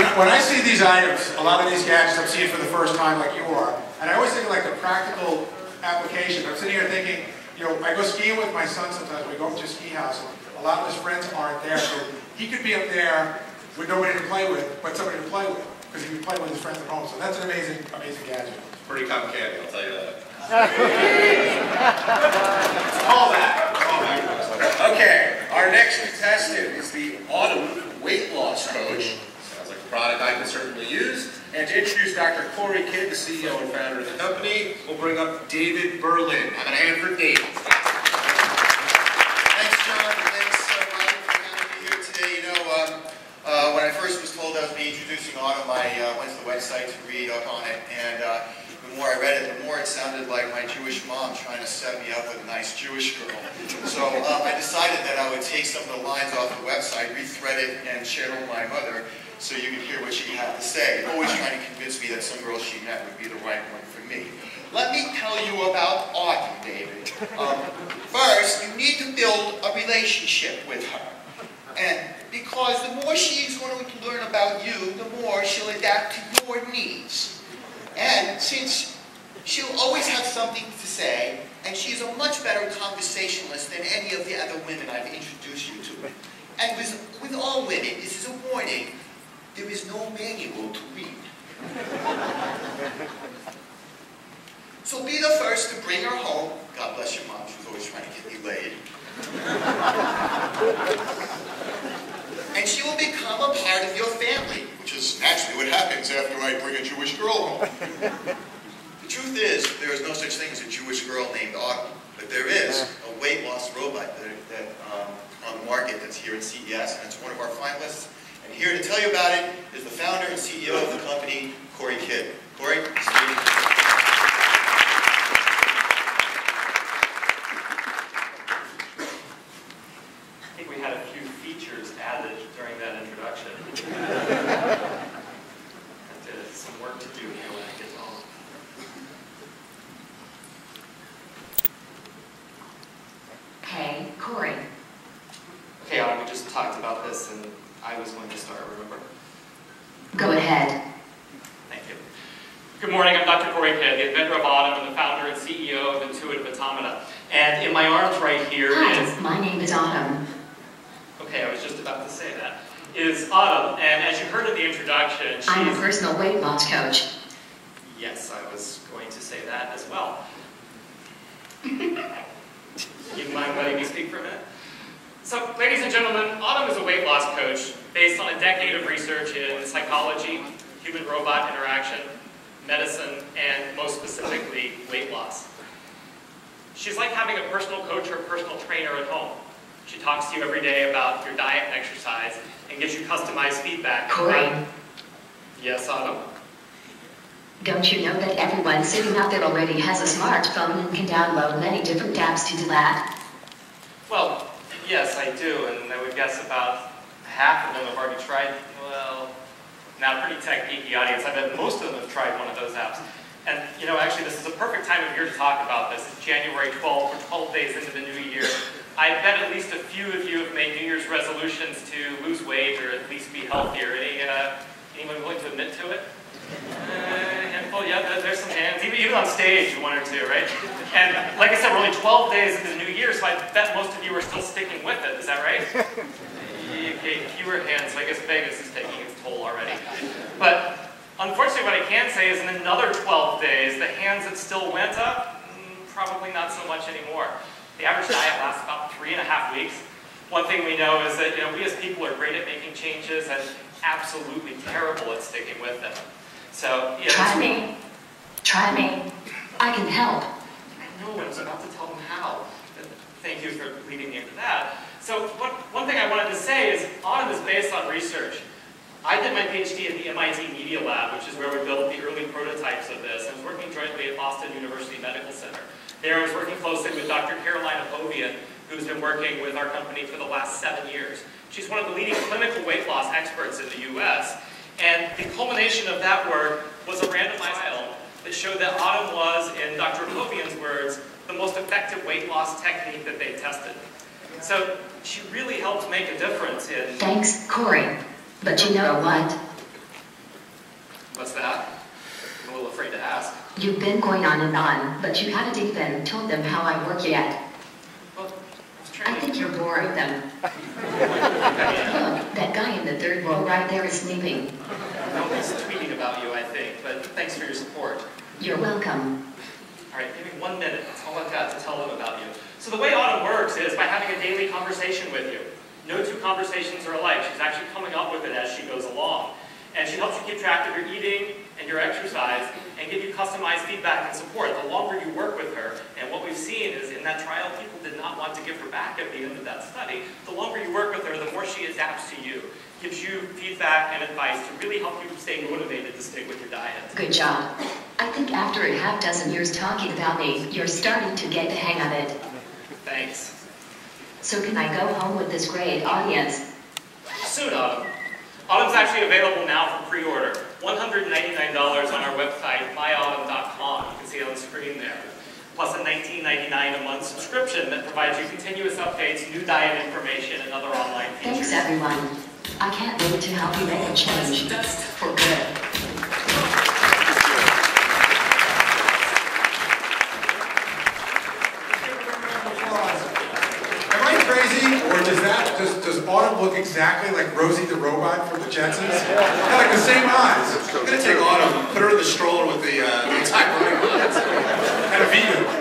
When, when I see these items, a lot of these gadgets, I'm seeing for the first time like you are, and I always think of like the practical application. I'm sitting here thinking, you know, I go skiing with my son sometimes. We go up to a ski house, a lot of his friends aren't there, so he could be up there with nobody to play with, but somebody to play with, because he can play with his friends at home. So that's an amazing, amazing gadget. Pretty cotton candy, I'll tell you that. Call that. Call back. Okay, our next contestant is the Autom Weight Loss Coach. Sounds like a product I can certainly use. And to introduce Dr. Cory Kidd, the CEO and founder of the company, we'll bring up David Berlin. Have a hand for David. Thanks, John. Thanks, uh, for having me here today. You know, um, uh, when I first was told I was be introducing Autom, I uh, went to the website to read up on it, and uh, the more I read it, the more it sounded like my Jewish mom trying to set me up with a nice Jewish girl. So uh, I decided that I would take some of the lines off the website, rethread it, and with my mother so you could hear what she had to say. Always trying to convince me that some girl she met would be the right one for me. Let me tell you about Autom, David. Um, first, you need to build a relationship with her. And because the more she's going to learn about you, the more she'll adapt to your needs. And since she'll always have something to say, and she's a much better conversationalist than any of the other women I've introduced you to. And with, with all women, this is a warning, there is no manual to read. So be the first to bring her home. God bless your mom, she's always trying to get you laid. and she will of your family, which is naturally what happens after I bring a Jewish girl home. the truth is, there is no such thing as a Jewish girl named Autom, but there is a weight loss robot that, that um, on the market that's here at CES, and it's one of our finalists. And here to tell you about it is the founder and CEO of the company, Cory Kidd. Cory, I think we had a few features added during that introduction. There's some work to do here when I get home. Okay, Cory. Okay, Autom, we just talked about this and I was going to start, remember? Go ahead. Thank you. Good morning, I'm Dr. Cory Kidd, the inventor of Autom and the founder and CEO of Intuitive Automata. And in my arms right here Hi, is my name is Autom. Okay, I was just about to say that. Is Autom, and as you heard in the introduction, she's... I'm a personal weight loss coach. Yes, I was going to say that as well. you mind letting me speak for a minute? So, ladies and gentlemen, Autom is a weight loss coach based on a decade of research in psychology, human-robot interaction, medicine, and most specifically, weight loss. She's like having a personal coach or a personal trainer at home. She talks to you every day about your diet and exercise and gives you customized feedback. Cory, Yes, Autom? don't you know that everyone sitting out there already has a smartphone and can download many different apps to do that? Well, yes, I do, and I would guess about half of them have already tried, well, now pretty tech geeky audience, I bet most of them have tried one of those apps. And, you know, actually, this is a perfect time of year to talk about this. It's January 12th, we're 12 days into the new year. I bet at least a few of you have made New Year's resolutions to lose weight or at least be healthier. Any, uh, anyone willing to admit to it? Uh, handful, yeah, there's some hands. Even, even on stage, one or two, right? And like I said, we're only 12 days into the new year, so I bet most of you are still sticking with it. Is that right? Okay, fewer hands, so I guess Vegas is taking its toll already. But unfortunately, what I can say is in another 12 days, the hands that still went up, mm, probably not so much anymore. The average diet lasts about three and a half weeks. One thing we know is that you know we as people are great at making changes and absolutely terrible at sticking with them. So yeah, Try me. Try me. I can help. I know, I was about to tell them how. Thank you for leading me into that. So what, one thing I wanted to say is Autom is based on research. I did my PhD at the MIT Media Lab, which is where we built the early prototypes of this. I was working jointly at Boston University Medical Center. There I was working closely with Dr. Caroline Apovian, who's been working with our company for the last seven years. She's one of the leading clinical weight loss experts in the US. And the culmination of that work was a randomized trial that showed that Autom was, in Dr. Apovian's words, the most effective weight loss technique that they tested. So she really helped make a difference in Thanks, Cory. But you know what? What's that? I'm a little afraid to ask. You've been going on and on, but you haven't even told them how I work yet. Well, I was I think to... you're boring them. Look, that guy in the third row right there is sleeping. Nobody's tweeting about you, I think, but thanks for your support. You're welcome. All right, give me one minute. That's all I've got to tell them about you. So the way Autom works is by having a daily conversation with you. No two conversations are alike. She's actually coming up with it as she goes along. And she helps you keep track of your eating and your exercise and give you customized feedback and support. The longer you work with her, and what we've seen is in that trial, people did not want to give her back at the end of that study. The longer you work with her, the more she adapts to you, gives you feedback and advice to really help you stay motivated to stick with your diet. Good job. I think after a half dozen years talking about me, you're starting to get the hang of it. Thanks. So can I go home with this great audience? Soon, Autom. Autom's actually available now for pre-order. $199 on our website, myautom.com. You can see it on the screen there. Plus a $19.99 a month subscription that provides you continuous updates, new diet information, and other online features. Thanks, everyone. I can't wait to help you make a change for good. Does does, Autom look exactly like Rosie the Robot from the Jetsons? Got like the same eyes, I'm gonna take Autom, put her in the stroller with the, uh, the typewriter. and a vegan. What are you, a vegan?